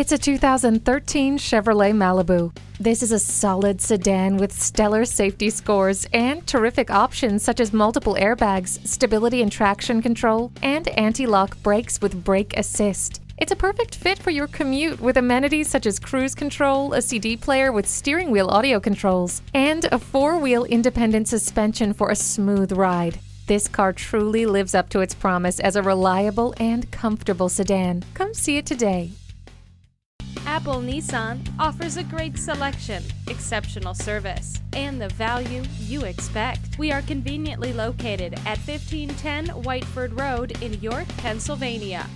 It's a 2013 Chevrolet Malibu. This is a solid sedan with stellar safety scores and terrific options such as multiple airbags, stability and traction control, and anti-lock brakes with brake assist. It's a perfect fit for your commute with amenities such as cruise control, a CD player with steering wheel audio controls, and a four-wheel independent suspension for a smooth ride. This car truly lives up to its promise as a reliable and comfortable sedan. Come see it today. Apple Nissan offers a great selection, exceptional service, and the value you expect. We are conveniently located at 1510 Whiteford Road in York, Pennsylvania.